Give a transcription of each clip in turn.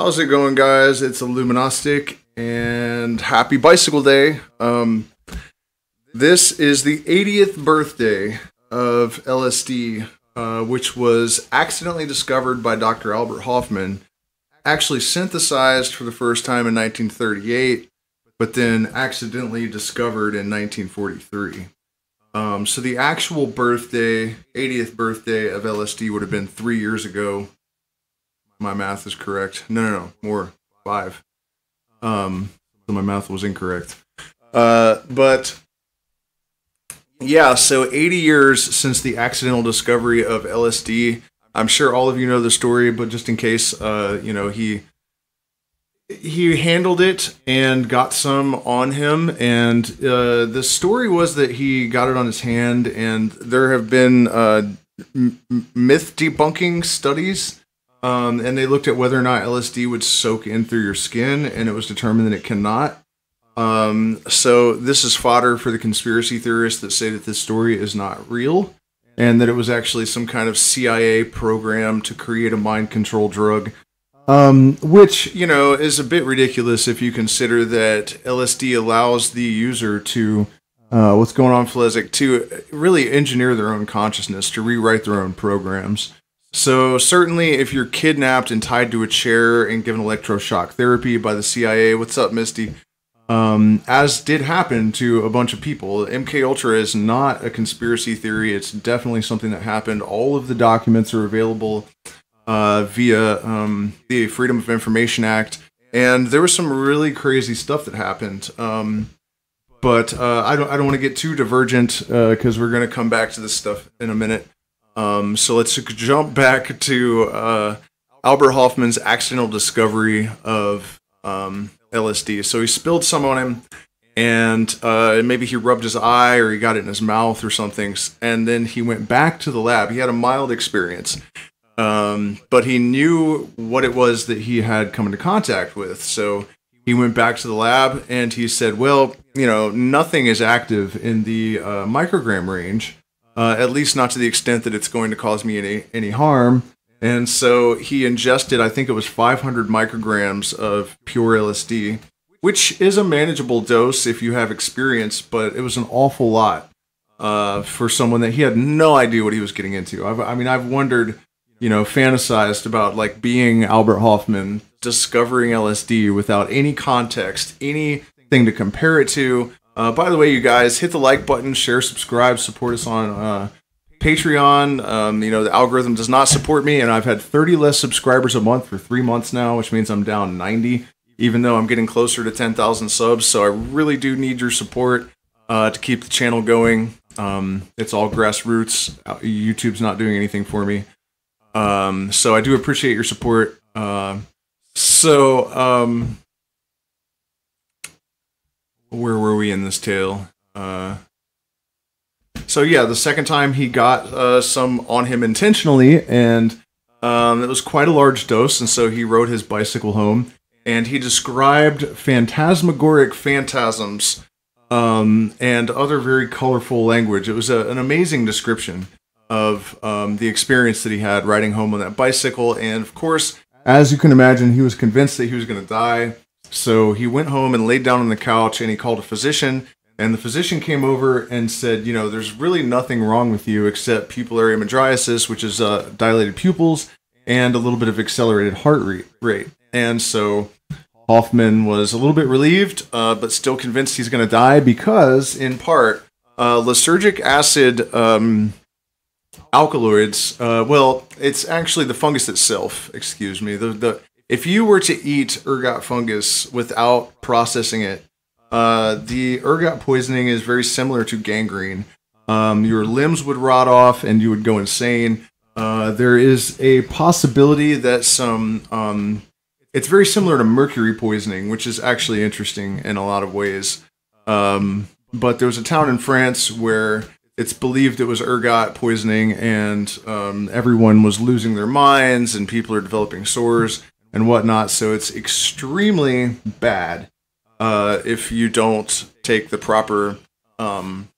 how's it going, guys? It's Illumignostic, and happy Bicycle Day. Um, this is the 80th birthday of LSD, uh, which was accidentally discovered by Dr. Albert Hofmann, actually synthesized for the first time in 1938, but then accidentally discovered in 1943. Um, so the actual birthday, 80th birthday of LSD would have been three years ago. My math is correct. No, no, no, more five. Um, so my math was incorrect. Uh, but yeah, so 80 years since the accidental discovery of LSD. I'm sure all of you know the story, but just in case, uh, you know, he he handled it and got some on him and uh, the story was that he got it on his hand and there have been uh, m- myth debunking studies um, and they looked at whether or not lsd would soak in through your skin and it was determined that it cannot um, so this is fodder for the conspiracy theorists that say that this story is not real and that it was actually some kind of cia program to create a mind control drug um, which you know is a bit ridiculous if you consider that LSD allows the user to uh, what's going on, Flezic, to really engineer their own consciousness, to rewrite their own programs. So certainly, if you're kidnapped and tied to a chair and given electroshock therapy by the CIA, what's up, Misty? Um, as did happen to a bunch of people. MK Ultra is not a conspiracy theory. It's definitely something that happened. All of the documents are available uh, via um, the Freedom of Information Act, and there was some really crazy stuff that happened. Um, but uh, I don't I don't want to get too divergent because uh, we're going to come back to this stuff in a minute. Um, so let's jump back to uh, Albert Hofmann's accidental discovery of um, LSD. So he spilled some on him, and uh, maybe he rubbed his eye or he got it in his mouth or something. And then he went back to the lab. He had a mild experience. Um, but he knew what it was that he had come into contact with. So he went back to the lab and he said, Well, you know, nothing is active in the uh, microgram range, uh, at least not to the extent that it's going to cause me any, any harm. And so he ingested, I think it was 500 micrograms of pure LSD, which is a manageable dose if you have experience, but it was an awful lot uh, for someone that he had no idea what he was getting into. I've, I mean, I've wondered you know, fantasized about like being Albert Hofmann, discovering LSD without any context, anything to compare it to. Uh, by the way, you guys, hit the like button, share, subscribe, support us on uh, Patreon. Um, you know, the algorithm does not support me, and I've had 30 less subscribers a month for three months now, which means I'm down 90, even though I'm getting closer to 10,000 subs. So I really do need your support uh, to keep the channel going. Um, it's all grassroots. Uh, YouTube's not doing anything for me. Um, so I do appreciate your support. Uh, so, um, where were we in this tale? Uh, so yeah, the second time he got uh, some on him intentionally, and um, it was quite a large dose, and so he rode his bicycle home, and he described phantasmagoric phantasms um, and other very colorful language. It was a, an amazing description of um, the experience that he had riding home on that bicycle. And of course, as you can imagine, he was convinced that he was going to die. So he went home and laid down on the couch and he called a physician. And the physician came over and said, You know, there's really nothing wrong with you except pupillary mydriasis, which is uh, dilated pupils and a little bit of accelerated heart rate. And so Hofmann was a little bit relieved, uh, but still convinced he's going to die because, in part, uh, lysergic acid um, alkaloids. Uh, well, it's actually the fungus itself. Excuse me. The the if you were to eat ergot fungus without processing it, uh, the ergot poisoning is very similar to gangrene. Um, your limbs would rot off and you would go insane. Uh, there is a possibility that some. Um, it's very similar to mercury poisoning, which is actually interesting in a lot of ways. Um, but there was a town in France where it's believed it was ergot poisoning, and um, everyone was losing their minds, and people are developing sores and whatnot. So it's extremely bad uh, if you don't take the proper um,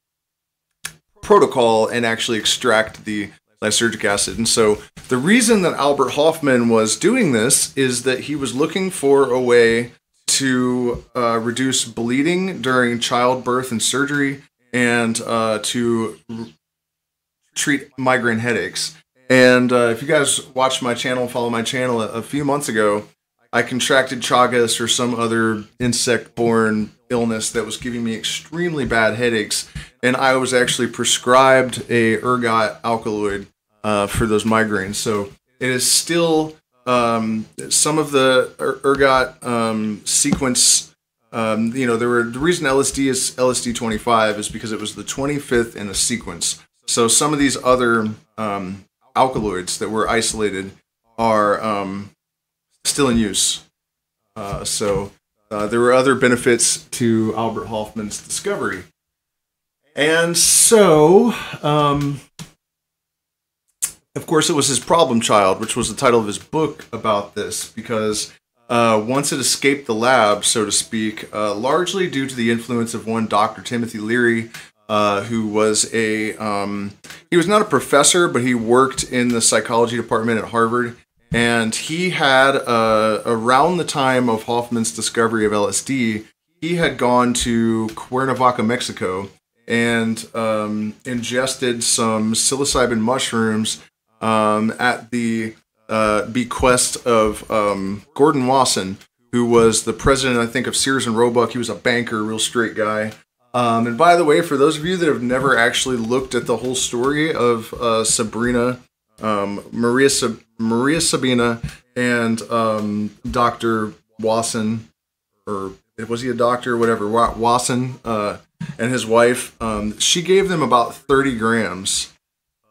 protocol and actually extract the lysergic acid. And so the reason that Albert Hofmann was doing this is that he was looking for a way to uh, reduce bleeding during childbirth and surgery and uh, to treat migraine headaches. And uh, if you guys watch my channel, follow my channel, a, a few months ago, I contracted Chagas or some other insect borne illness that was giving me extremely bad headaches. And I was actually prescribed a ergot alkaloid uh, for those migraines. So it is still um, some of the er- ergot um, sequence. Um, you know, there were the reason LSD is LSD 25 is because it was the 25th in a sequence. So some of these other um, alkaloids that were isolated are um, still in use. Uh, so uh, there were other benefits to Albert Hofmann's discovery. And so, um, of course, it was his problem child, which was the title of his book about this, because uh, once it escaped the lab, so to speak, uh, largely due to the influence of one Dr. Timothy Leary, uh, who was a um, he was not a professor, but he worked in the psychology department at Harvard, and he had uh, around the time of Hofmann's discovery of LSD, he had gone to Cuernavaca, Mexico, and um, ingested some psilocybin mushrooms um, at the uh, bequest of um, Gordon Wasson, who was the president, I think, of Sears and Roebuck. He was a banker, real straight guy. Um, and by the way, for those of you that have never actually looked at the whole story of uh, Sabrina, um, Maria Maria Sabina, and um, Doctor Wasson, or was he a doctor? Whatever, Wasson, uh, and his wife. Um, she gave them about thirty grams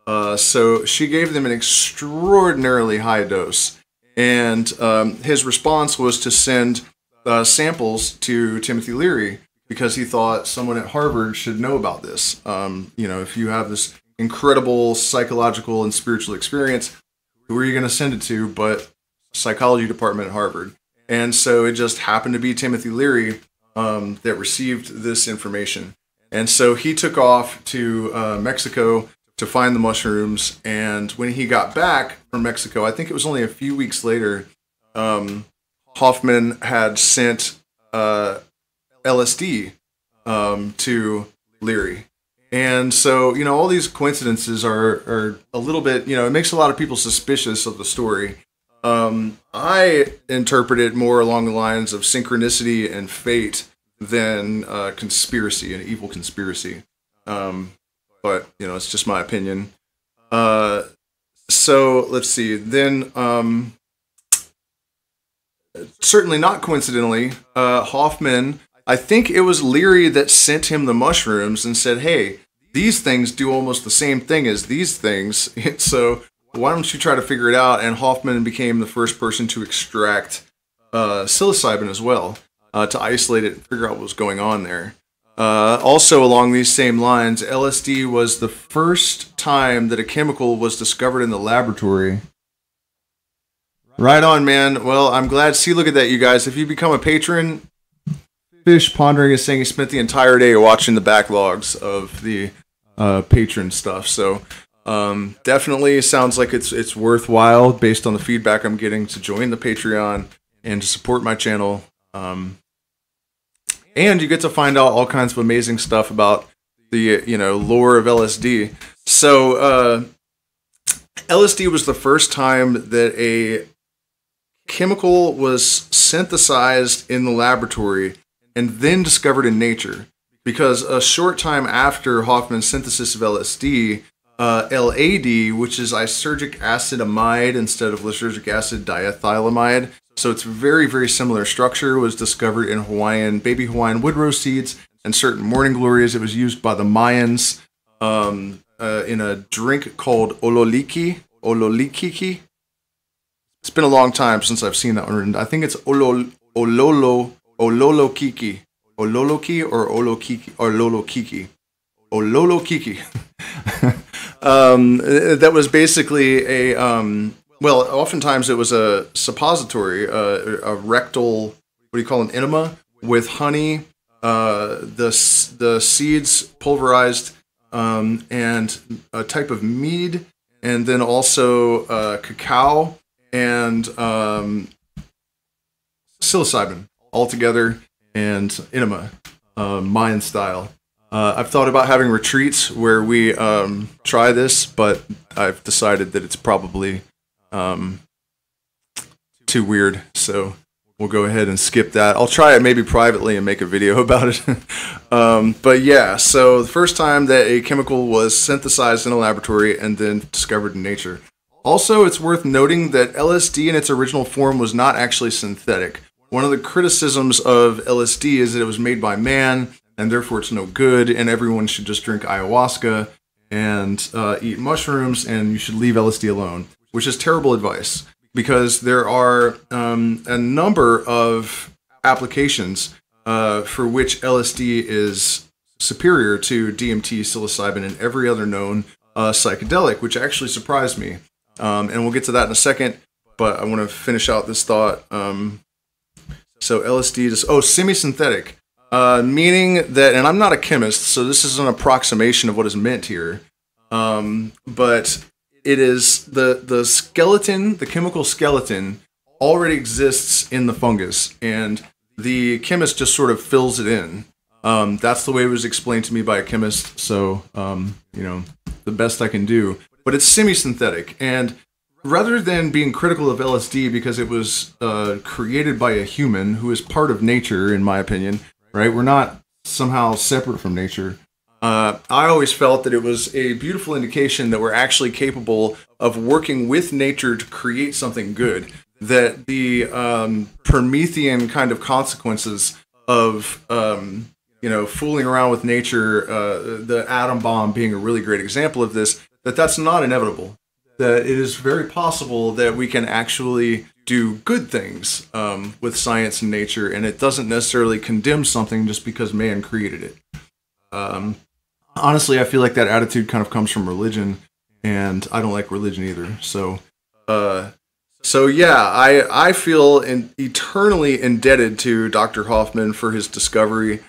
uh, so she gave them an extraordinarily high dose. And um, his response was to send uh, samples to Timothy Leary because he thought someone at Harvard should know about this. Um, you know, if you have this incredible psychological and spiritual experience, who are you going to send it to but psychology department at Harvard? And so it just happened to be Timothy Leary um, that received this information. And so he took off to uh, Mexico to find the mushrooms. And when he got back from Mexico, I think it was only a few weeks later, um, Hofmann had sent uh, LSD um, to Leary. And so, you know, all these coincidences are, are a little bit, you know, it makes a lot of people suspicious of the story. Um, I interpret it more along the lines of synchronicity and fate than uh, conspiracy, an evil conspiracy. Um, but you know, it's just my opinion. Uh, so let's see. Then, um, certainly not coincidentally, uh, Hofmann. I think it was Leary that sent him the mushrooms and said, "Hey, these things do almost the same thing as these things. so why don't you try to figure it out?" And Hofmann became the first person to extract uh, psilocybin as well uh, to isolate it and figure out what was going on there. Uh, also, along these same lines, LSD was the first time that a chemical was discovered in the laboratory. Right on, man. Well, I'm glad. See, look at that, you guys. If you become a patron, Fish Pondering is saying he spent the entire day watching the backlogs of the uh, patron stuff. So, um, definitely sounds like it's it's worthwhile based on the feedback I'm getting to join the Patreon and to support my channel. Um, and you get to find out all kinds of amazing stuff about the you know lore of LSD. So uh, LSD was the first time that a chemical was synthesized in the laboratory and then discovered in nature. Because a short time after Hofmann's synthesis of LSD, uh, LAD, which is lysergic acid amide instead of lysergic acid diethylamide, so it's very, very similar structure. Was discovered in Hawaiian baby Hawaiian wood rose seeds and certain morning glories. It was used by the Mayans um, uh, in a drink called ololiki. Ololikiki. It's been a long time since I've seen that one. I think it's olol, ololo ololokiki, ololoki or olokiki or lolokiki, ololokiki. um, that was basically a um, well, oftentimes it was a suppository, uh, a rectal, what do you call an enema with honey, uh, the the seeds pulverized, um, and a type of mead, and then also uh, cacao and um, psilocybin all together and enema, uh, Mayan style. Uh, I've thought about having retreats where we um, try this, but I've decided that it's probably um, too weird. So we'll go ahead and skip that. I'll try it maybe privately and make a video about it. um, but yeah, so the first time that a chemical was synthesized in a laboratory and then discovered in nature. Also, it's worth noting that LSD in its original form was not actually synthetic. One of the criticisms of LSD is that it was made by man and therefore it's no good, and everyone should just drink ayahuasca and uh, eat mushrooms, and you should leave LSD alone, which is terrible advice because there are um, a number of applications uh, for which LSD is superior to DMT, psilocybin, and every other known uh, psychedelic, which actually surprised me. Um, and we'll get to that in a second, but I want to finish out this thought. Um, so LSD is oh semi-synthetic, uh, meaning that, and I'm not a chemist, so this is an approximation of what is meant here. Um, but it is the the skeleton, the chemical skeleton, already exists in the fungus, and the chemist just sort of fills it in. Um, that's the way it was explained to me by a chemist. So um, you know, the best I can do. But it's semi-synthetic, and rather than being critical of LSD because it was uh, created by a human who is part of nature, in my opinion, right? We're not somehow separate from nature. Uh, I always felt that it was a beautiful indication that we're actually capable of working with nature to create something good. That the um, Promethean kind of consequences of um, you know fooling around with nature, uh, the atom bomb being a really great example of this. That that's not inevitable. That it is very possible that we can actually do good things um, with science and nature, and it doesn't necessarily condemn something just because man created it. Um, honestly, I feel like that attitude kind of comes from religion, and I don't like religion either. So, uh, so yeah, I I feel in, eternally indebted to Dr. Hofmann for his discovery.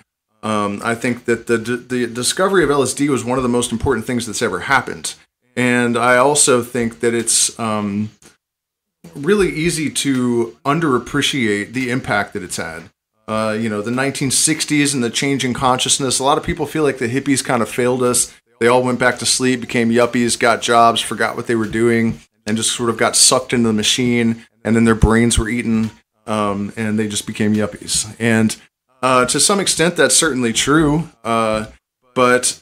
Um, I think that the the discovery of LSD was one of the most important things that's ever happened, and I also think that it's um, really easy to underappreciate the impact that it's had. Uh, you know, the 1960s and the change in consciousness. A lot of people feel like the hippies kind of failed us. They all went back to sleep, became yuppies, got jobs, forgot what they were doing, and just sort of got sucked into the machine. And then their brains were eaten, um, and they just became yuppies. And uh, to some extent, that's certainly true. Uh, but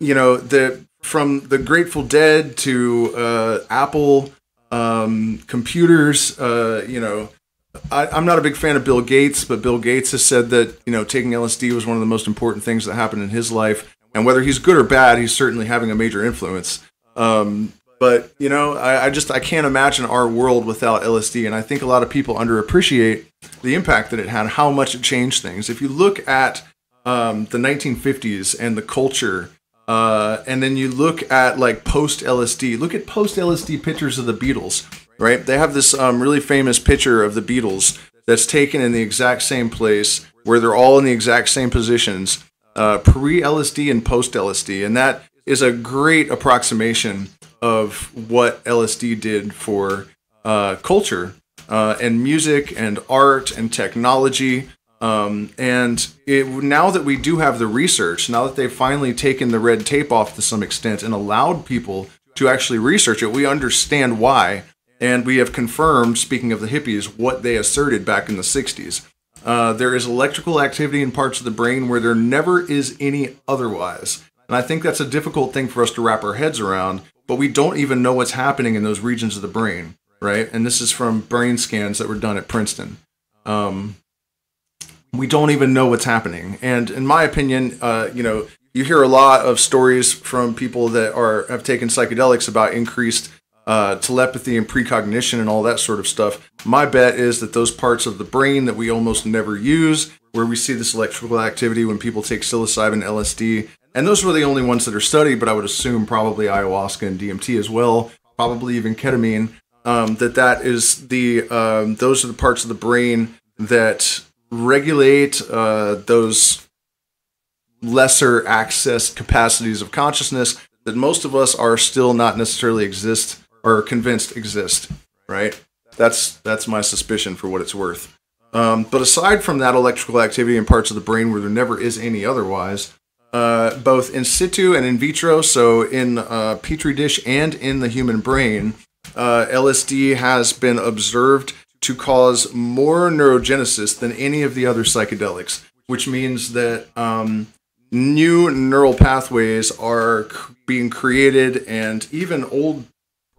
you know, the from the Grateful Dead to uh, Apple um, computers, uh, you know, I, am not a big fan of Bill Gates, but Bill Gates has said that you know taking LSD was one of the most important things that happened in his life, and whether he's good or bad, he's certainly having a major influence. Um, but you know, I, I, just I can't imagine our world without LSD, and I think a lot of people underappreciate the impact that it had, how much it changed things. If you look at um, the 1950s and the culture, uh, and then you look at like post LSD, look at post LSD pictures of the Beatles right? They have this um, really famous picture of the Beatles that's taken in the exact same place where they're all in the exact same positions, uh, pre LSD and post LSD. And that is a great approximation of what LSD did for uh, culture uh, and music and art and technology. Um, and it, now that we do have the research, now that they've finally taken the red tape off to some extent and allowed people to actually research it, we understand why and we have confirmed, speaking of the hippies, what they asserted back in the 60s. Uh, there is electrical activity in parts of the brain where there never is any otherwise. And I think that's a difficult thing for us to wrap our heads around, but we don't even know what's happening in those regions of the brain, right? And this is from brain scans that were done at Princeton. Um, we don't even know what's happening. And in my opinion, uh, you know, you hear a lot of stories from people that are have taken psychedelics about increased uh, telepathy and precognition and all that sort of stuff. My bet is that those parts of the brain that we almost never use, where we see this electrical activity when people take psilocybin, LSD, and those were the only ones that are studied, but I would assume probably ayahuasca and DMT as well, probably even ketamine. Um, that that is the um, those are the parts of the brain that regulate uh, those lesser access capacities of consciousness that most of us are still not necessarily exist or convinced exist, right? That's that's my suspicion for what it's worth. Um, but aside from that electrical activity in parts of the brain where there never is any otherwise, uh, both in situ and in vitro, so in a petri dish and in the human brain, uh, LSD has been observed to cause more neurogenesis than any of the other psychedelics, which means that um, new neural pathways are being created, and even old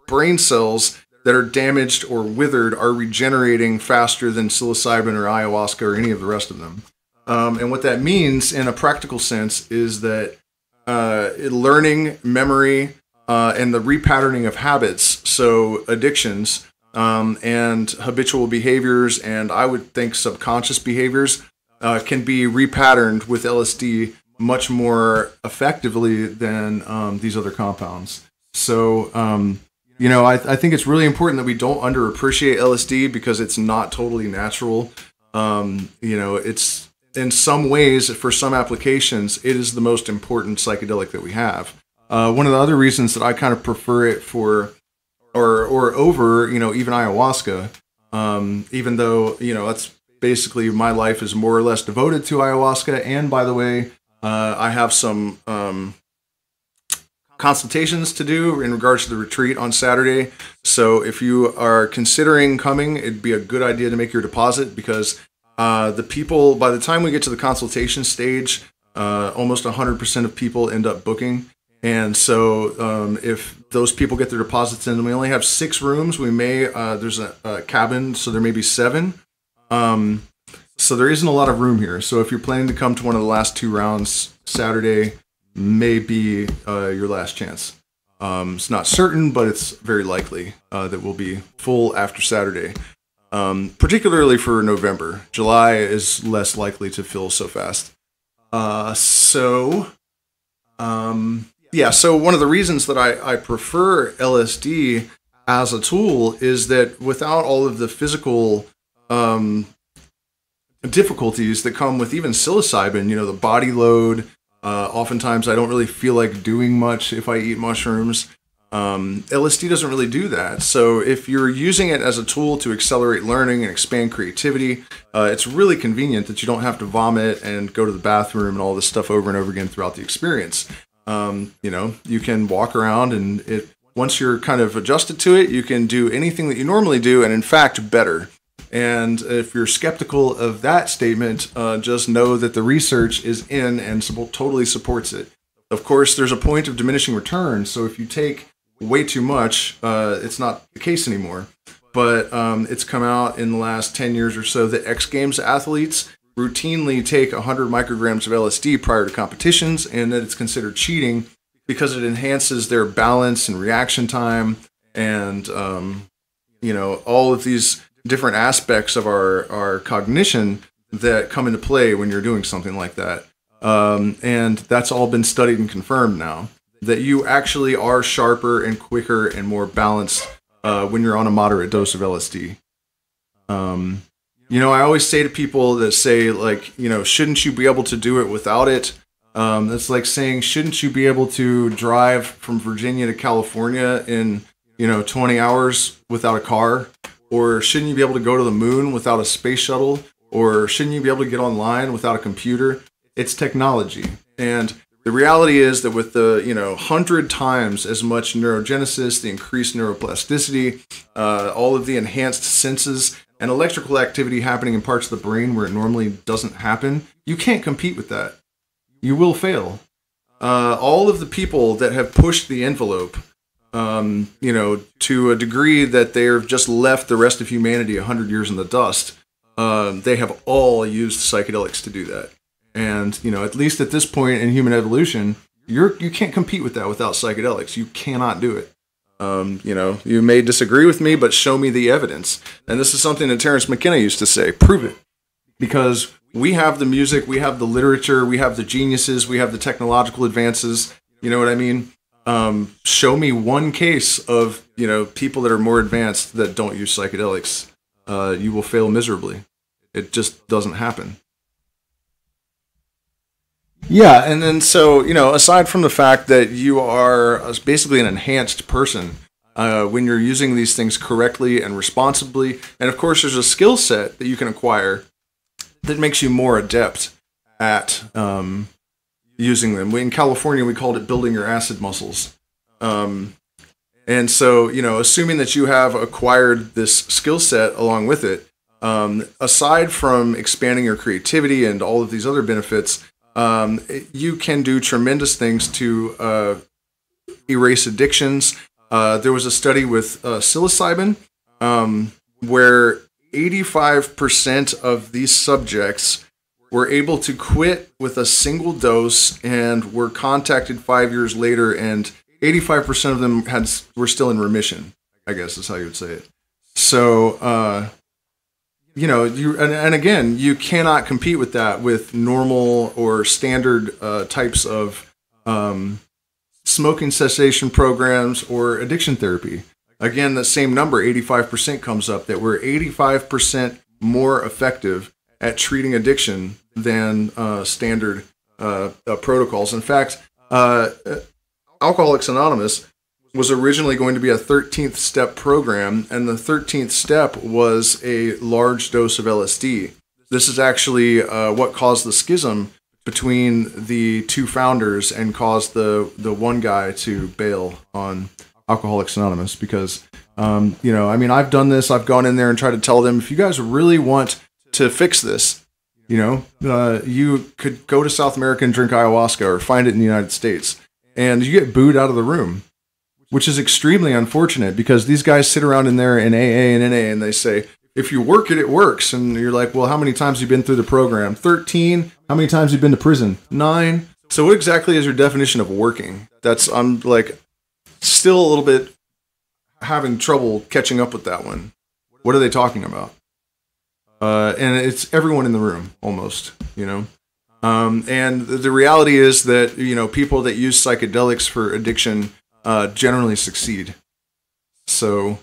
brain cells that are damaged or withered are regenerating faster than psilocybin or ayahuasca or any of the rest of them. Um, and what that means in a practical sense is that uh, learning, memory, uh, and the repatterning of habits, so addictions um, and habitual behaviors, and I would think subconscious behaviors, uh, can be repatterned with LSD much more effectively than um, these other compounds. So, um, you know, I, I, think it's really important that we don't underappreciate LSD because it's not totally natural. Um, you know, it's in some ways, for some applications, it is the most important psychedelic that we have. Uh, one of the other reasons that I kind of prefer it for, or or over, you know, even ayahuasca, um, even though you know that's basically my life is more or less devoted to ayahuasca. And by the way, uh, I have some um, consultations to do in regards to the retreat on Saturday. So if you are considering coming, it'd be a good idea to make your deposit because uh, the people, by the time we get to the consultation stage, uh, almost 100% of people end up booking. And so um, if those people get their deposits in, we only have six rooms. We may, uh, there's a, a, cabin, so there may be seven. Um, so there isn't a lot of room here. So if you're planning to come to one of the last two rounds, Saturday may be uh, your last chance. Um, it's not certain, but it's very likely uh, that we'll be full after Saturday. Um, particularly for November. July is less likely to fill so fast. Uh, so, um, yeah, so one of the reasons that I, I prefer LSD as a tool is that without all of the physical um, difficulties that come with even psilocybin, you know, the body load. Uh, oftentimes, I don't really feel like doing much if I eat mushrooms. Um, LSD doesn't really do that. So, if you're using it as a tool to accelerate learning and expand creativity, uh, it's really convenient that you don't have to vomit and go to the bathroom and all this stuff over and over again throughout the experience. Um, you know, you can walk around and it once you're kind of adjusted to it, you can do anything that you normally do, and in fact, better. And if you're skeptical of that statement, uh, just know that the research is in and totally supports it. Of course, there's a point of diminishing returns. So if you take way too much, uh, it's not the case anymore. But um, it's come out in the last 10 years or so that X Games athletes routinely take 100 micrograms of LSD prior to competitions and that it's considered cheating because it enhances their balance and reaction time and, um, you know, all of these different aspects of our, our cognition that come into play when you're doing something like that. Um, and that's all been studied and confirmed now that you actually are sharper and quicker and more balanced uh, when you're on a moderate dose of LSD. Um, you know, I always say to people that say, like, you know, shouldn't you be able to do it without it? Um, that's like saying, shouldn't you be able to drive from Virginia to California in, you know, 20 hours without a car? Or shouldn't you be able to go to the moon without a space shuttle? Or shouldn't you be able to get online without a computer? It's technology. And the reality is that with the, you know, 100 times as much neurogenesis, the increased neuroplasticity, uh, all of the enhanced senses, and electrical activity happening in parts of the brain where it normally doesn't happen, you can't compete with that. You will fail. Uh, all of the people that have pushed the envelope um, you know, to a degree that they've just left the rest of humanity 100 years in the dust. Um, they have all used psychedelics to do that. And, you know, at least at this point in human evolution, you're, you can't compete with that without psychedelics. You cannot do it. Um, you know, you may disagree with me, but show me the evidence. And this is something that Terence McKenna used to say prove it. Because we have the music, we have the literature, we have the geniuses, we have the technological advances. You know what I mean? um, show me one case of you know people that are more advanced that don't use psychedelics. Uh, you will fail miserably. It just doesn't happen. Yeah, and then so you know, aside from the fact that you are basically an enhanced person uh, when you're using these things correctly and responsibly, and of course, there's a skill set that you can acquire that makes you more adept at um, using them. We, in California, we called it building your acid muscles. Um, and so, you know, assuming that you have acquired this skill set along with it, um, aside from expanding your creativity and all of these other benefits, um, you can do tremendous things to uh, erase addictions. Uh, there was a study with uh, psilocybin um, where 85% of these subjects were able to quit with a single dose and were contacted five years later, and 85% of them had were still in remission. I guess is how you would say it. So, uh, you know, you and, and, again, you cannot compete with that with normal or standard uh, types of um, smoking cessation programs or addiction therapy. Again, the same number, 85%, comes up that we're 85% more effective at treating addiction than uh, standard uh, uh protocols. In fact, uh, Alcoholics Anonymous was originally going to be a 13th step program, and the 13th step was a large dose of LSD. This is actually uh, what caused the schism between the two founders and caused the, the one guy to bail on Alcoholics Anonymous because, um, you know, I mean, I've done this. I've gone in there and tried to tell them if you guys really want to fix this, you know, uh, you could go to South America and drink ayahuasca or find it in the United States. And you get booed out of the room which is extremely unfortunate because these guys sit around in there in AA and NA and they say, if you work it, it works. And you're like, well, how many times have you been through the program? 13. How many times have you been to prison? Nine. So what exactly is your definition of working? That's, I'm like, still a little bit having trouble catching up with that one. What are they talking about? Uh, and it's everyone in the room almost, you know? Um, and the reality is that, you know, people that use psychedelics for addiction uh, generally succeed. So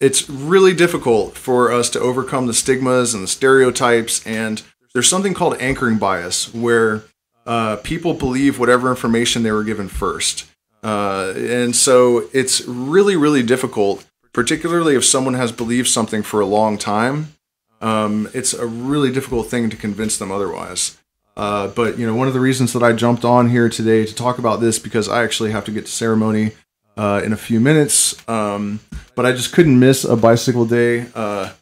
it's really difficult for us to overcome the stigmas and the stereotypes. And there's something called anchoring bias, where uh, people believe whatever information they were given first. Uh, and so it's really, really difficult, particularly if someone has believed something for a long time. Um, it's a really difficult thing to convince them otherwise. Uh, but you know, one of the reasons that I jumped on here today to talk about this because I actually have to get to ceremony uh, in a few minutes. Um, but I just couldn't miss a bicycle day uh,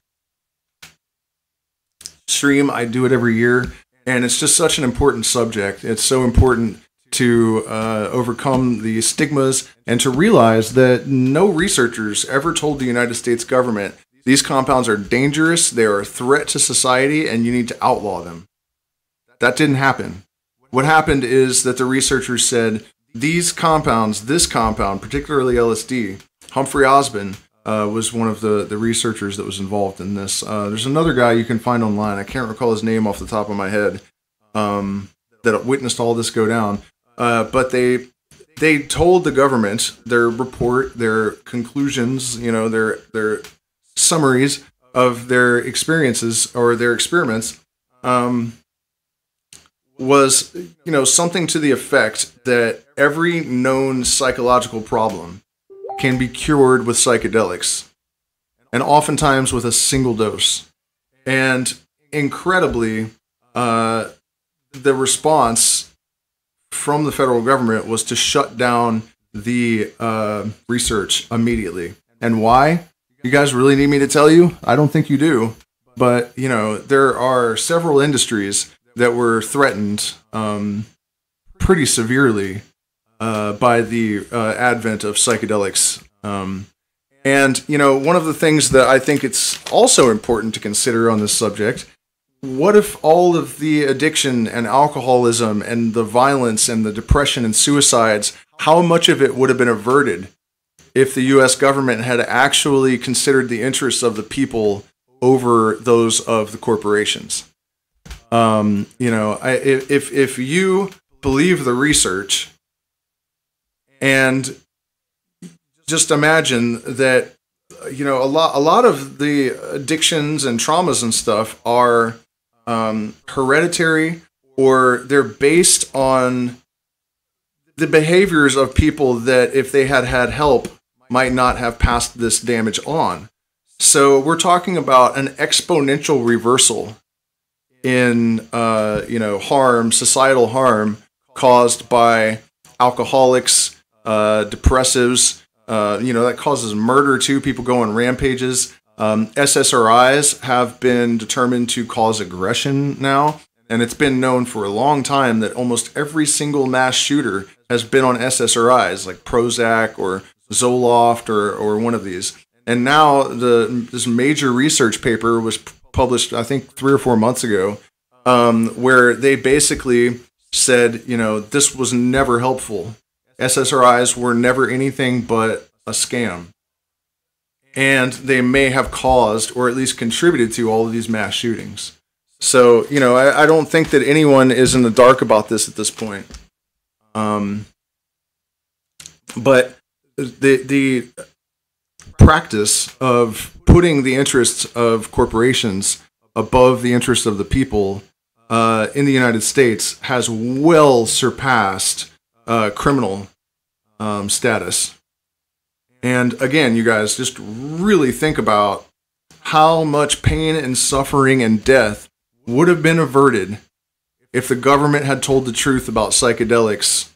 stream. I do it every year, and it's just such an important subject. It's so important to uh, overcome the stigmas and to realize that no researchers ever told the United States government these compounds are dangerous, they are a threat to society, and you need to outlaw them. That didn't happen. What happened is that the researchers said these compounds, this compound, particularly LSD, Humphrey Osmond uh, was one of the, the researchers that was involved in this. Uh, there's another guy you can find online. I can't recall his name off the top of my head um, that witnessed all this go down. Uh, but they they told the government their report, their conclusions, you know, their their summaries of their experiences or their experiments. Um, was, you know, something to the effect that every known psychological problem can be cured with psychedelics, and oftentimes with a single dose. And incredibly, uh, the response from the federal government was to shut down the uh, research immediately. And why? You guys really need me to tell you? I don't think you do. But, you know, there are several industries that were threatened um, pretty severely uh, by the uh, advent of psychedelics. Um, and, you know, one of the things that I think it's also important to consider on this subject what if all of the addiction and alcoholism and the violence and the depression and suicides, how much of it would have been averted if the US government had actually considered the interests of the people over those of the corporations? Um, you know, I, if if you believe the research and just imagine that you know a lot a lot of the addictions and traumas and stuff are um, hereditary or they're based on the behaviors of people that, if they had had help, might not have passed this damage on. So we're talking about an exponential reversal in uh, you know harm, societal harm caused by alcoholics, uh, depressives. Uh, you know that causes murder too. People go on rampages. Um, SSRIs have been determined to cause aggression now, and it's been known for a long time that almost every single mass shooter has been on SSRIs like Prozac or Zoloft or, or one of these. And now the this major research paper was published, I think, three or four months ago, um, where they basically said, you know, this was never helpful. SSRIs were never anything but a scam. And they may have caused or at least contributed to all of these mass shootings. So, you know, I, I don't think that anyone is in the dark about this at this point. Um, but the the practice of putting the interests of corporations above the interests of the people uh, in the United States has well surpassed uh, criminal um, status. And again, you guys just really think about how much pain and suffering and death would have been averted if the government had told the truth about psychedelics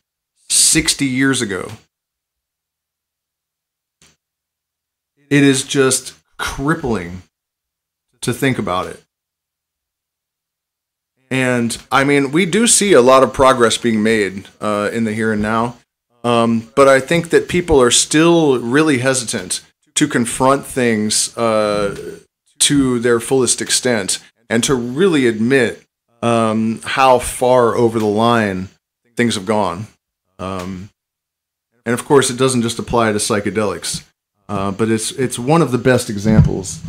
60 years ago. It is just crippling to think about it. And I mean, we do see a lot of progress being made uh, in the here and now. Um, but I think that people are still really hesitant to confront things uh, to their fullest extent and to really admit um, how far over the line things have gone. Um, and of course, it doesn't just apply to psychedelics. Uh, but it's it's one of the best examples.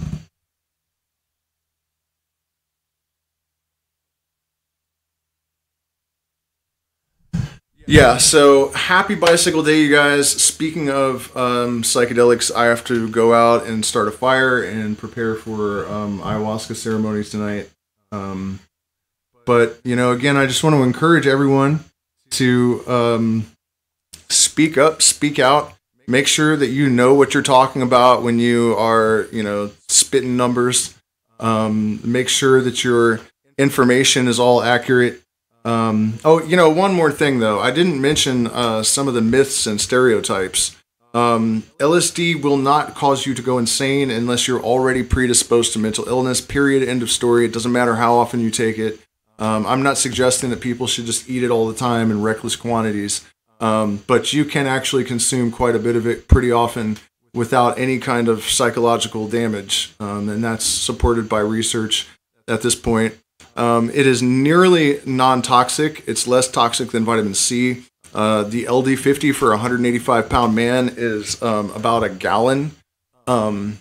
Yeah, so happy bicycle day, you guys. Speaking of um, psychedelics, I have to go out and start a fire and prepare for um, ayahuasca ceremonies tonight. Um, but, you know, again, I just want to encourage everyone to um, speak up, speak out, make sure that you know what you're talking about when you are, you know, spitting numbers. Um, make sure that your information is all accurate. Um, oh, you know, one more thing though. I didn't mention uh, some of the myths and stereotypes. Um, LSD will not cause you to go insane unless you're already predisposed to mental illness. Period. End of story. It doesn't matter how often you take it. Um, I'm not suggesting that people should just eat it all the time in reckless quantities. Um, but you can actually consume quite a bit of it pretty often without any kind of psychological damage. Um, and that's supported by research at this point. Um, it is nearly non toxic, it's less toxic than vitamin C. Uh, the LD50 for a 185 pound man is um, about a gallon. Um,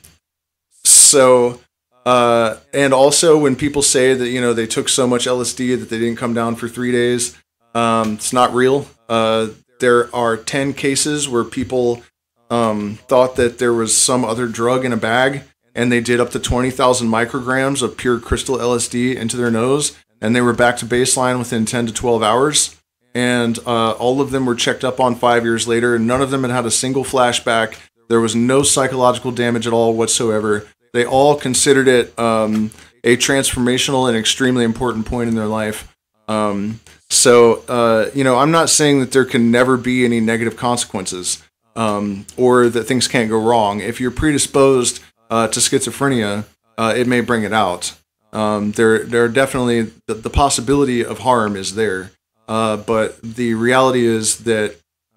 so, uh, and also when people say that, you know, they took so much LSD that they didn't come down for three days, um, it's not real. Uh, there are 10 cases where people um, thought that there was some other drug in a bag and they did up to 20,000 micrograms of pure crystal LSD into their nose and they were back to baseline within 10 to 12 hours. And uh, all of them were checked up on five years later. And None of them had had a single flashback. There was no psychological damage at all whatsoever. They all considered it um, a transformational and extremely important point in their life. Um, so, uh, you know, I'm not saying that there can never be any negative consequences um, or that things can't go wrong. If you're predisposed uh, to schizophrenia, uh, it may bring it out. Um, there, there are definitely the, the, possibility of harm is there, uh, but the reality is that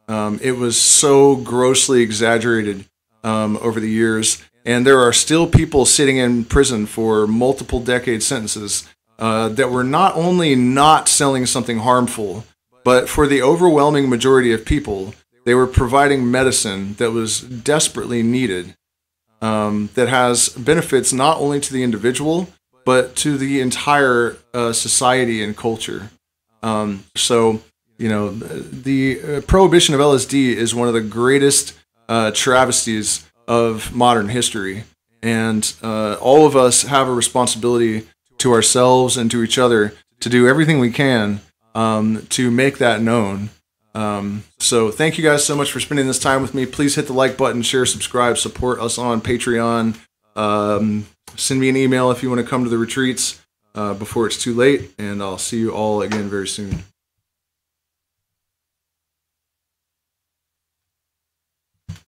um, it was so grossly exaggerated um, over the years, and there are still people sitting in prison for multiple decade sentences uh, that were not only not selling something harmful, but for the overwhelming majority of people, they were providing medicine that was desperately needed, um, that has benefits not only to the individual, but to the entire uh, society and culture. Um, so, you know, the uh, prohibition of LSD is one of the greatest uh, travesties of modern history. And uh, all of us have a responsibility to ourselves and to each other to do everything we can um, to make that known. Um, so thank you guys so much for spending this time with me. Please hit the like button, share, subscribe, support us on Patreon. Um, send me an email if you want to come to the retreats uh, before it's too late, and I'll see you all again very soon.